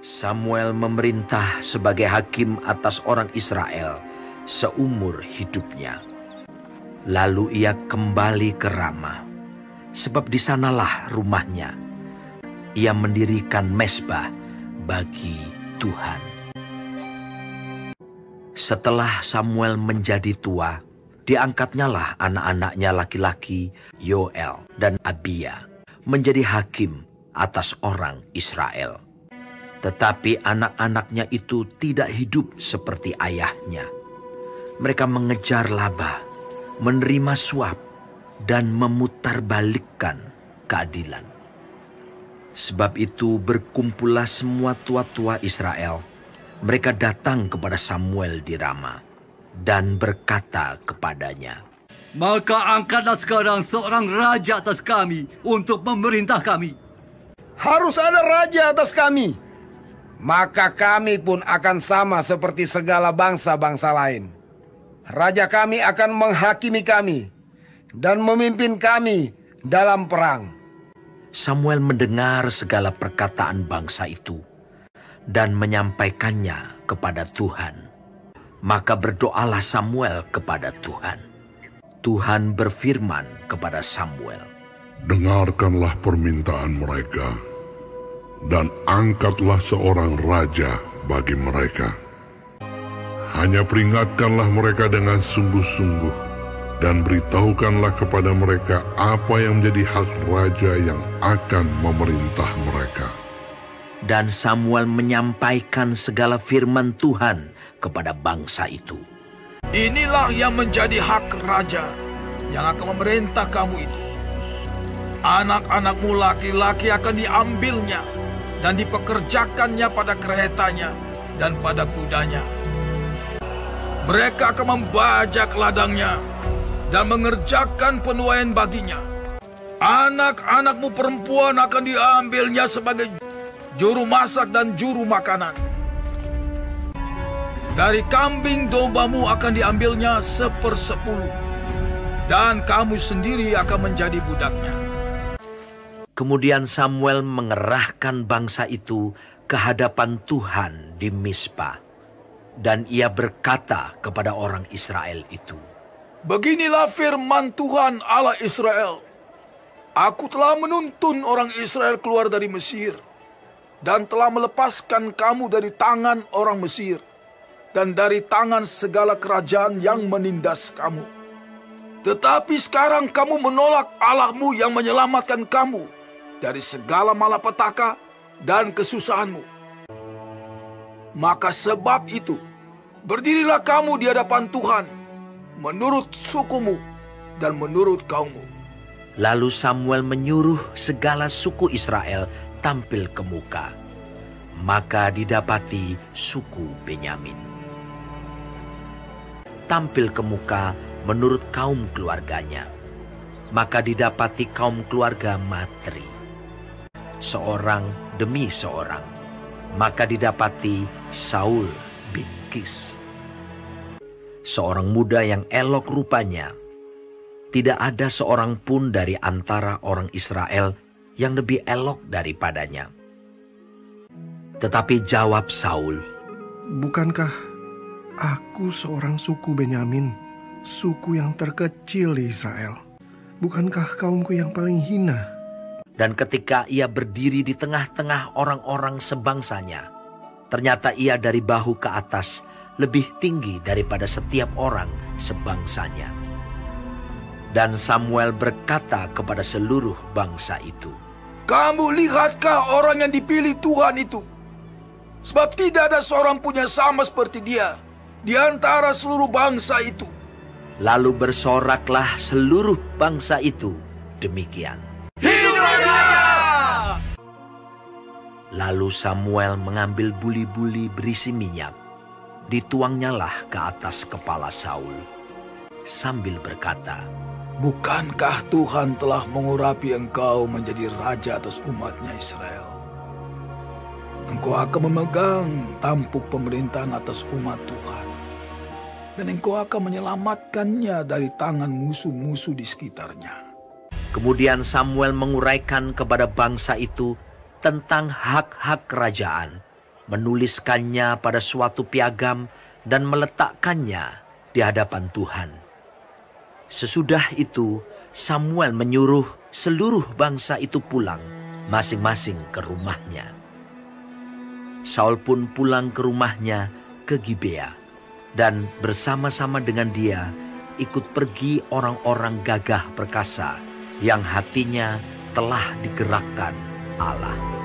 Samuel memerintah sebagai hakim atas orang Israel seumur hidupnya. Lalu ia kembali ke Rama, sebab di sanalah rumahnya. Ia mendirikan mesbah bagi Tuhan. Setelah Samuel menjadi tua, diangkatnyalah anak-anaknya laki-laki Yoel dan Abia menjadi hakim atas orang Israel. Tetapi anak-anaknya itu tidak hidup seperti ayahnya. Mereka mengejar laba, menerima suap, dan memutarbalikkan keadilan. Sebab itu berkumpullah semua tua-tua Israel. Mereka datang kepada Samuel di Rama dan berkata kepadanya, Maka angkatlah sekarang seorang raja atas kami untuk memerintah kami. Harus ada raja atas kami maka kami pun akan sama seperti segala bangsa-bangsa lain. Raja kami akan menghakimi kami dan memimpin kami dalam perang. Samuel mendengar segala perkataan bangsa itu dan menyampaikannya kepada Tuhan. Maka berdoalah Samuel kepada Tuhan. Tuhan berfirman kepada Samuel, Dengarkanlah permintaan mereka dan angkatlah seorang raja bagi mereka. Hanya peringatkanlah mereka dengan sungguh-sungguh dan beritahukanlah kepada mereka apa yang menjadi hak raja yang akan memerintah mereka. Dan Samuel menyampaikan segala firman Tuhan kepada bangsa itu. Inilah yang menjadi hak raja yang akan memerintah kamu itu. Anak-anakmu laki-laki akan diambilnya dan dipekerjakannya pada keretanya dan pada kudanya. Mereka akan membajak ladangnya dan mengerjakan penuaian baginya. Anak-anakmu perempuan akan diambilnya sebagai juru masak dan juru makanan. Dari kambing dombamu akan diambilnya sepersepuluh, dan kamu sendiri akan menjadi budaknya. Kemudian Samuel mengerahkan bangsa itu ke hadapan Tuhan di Mispa. Dan ia berkata kepada orang Israel itu, Beginilah firman Tuhan Allah Israel. Aku telah menuntun orang Israel keluar dari Mesir dan telah melepaskan kamu dari tangan orang Mesir dan dari tangan segala kerajaan yang menindas kamu. Tetapi sekarang kamu menolak Allahmu yang menyelamatkan kamu dari segala malapetaka dan kesusahanmu. Maka sebab itu, berdirilah kamu di hadapan Tuhan menurut sukumu dan menurut kaummu. Lalu Samuel menyuruh segala suku Israel tampil ke muka. Maka didapati suku Benyamin. Tampil ke muka menurut kaum keluarganya. Maka didapati kaum keluarga Matri seorang demi seorang. Maka didapati Saul bin Kis. Seorang muda yang elok rupanya. Tidak ada seorang pun dari antara orang Israel yang lebih elok daripadanya. Tetapi jawab Saul, Bukankah aku seorang suku Benyamin, suku yang terkecil di Israel? Bukankah kaumku yang paling hina? Dan ketika ia berdiri di tengah-tengah orang-orang sebangsanya, ternyata ia dari bahu ke atas lebih tinggi daripada setiap orang sebangsanya. Dan Samuel berkata kepada seluruh bangsa itu, Kamu lihatkah orang yang dipilih Tuhan itu? Sebab tidak ada seorang punya sama seperti dia di antara seluruh bangsa itu. Lalu bersoraklah seluruh bangsa itu demikian. Lalu Samuel mengambil buli-buli berisi minyak, dituangnyalah ke atas kepala Saul, sambil berkata, Bukankah Tuhan telah mengurapi engkau menjadi raja atas umatnya Israel? Engkau akan memegang tampuk pemerintahan atas umat Tuhan. Dan engkau akan menyelamatkannya dari tangan musuh-musuh di sekitarnya. Kemudian Samuel menguraikan kepada bangsa itu tentang hak-hak kerajaan, menuliskannya pada suatu piagam dan meletakkannya di hadapan Tuhan. Sesudah itu, Samuel menyuruh seluruh bangsa itu pulang masing-masing ke rumahnya. Saul pun pulang ke rumahnya ke Gibea dan bersama-sama dengan dia ikut pergi orang-orang gagah perkasa yang hatinya telah digerakkan Allah.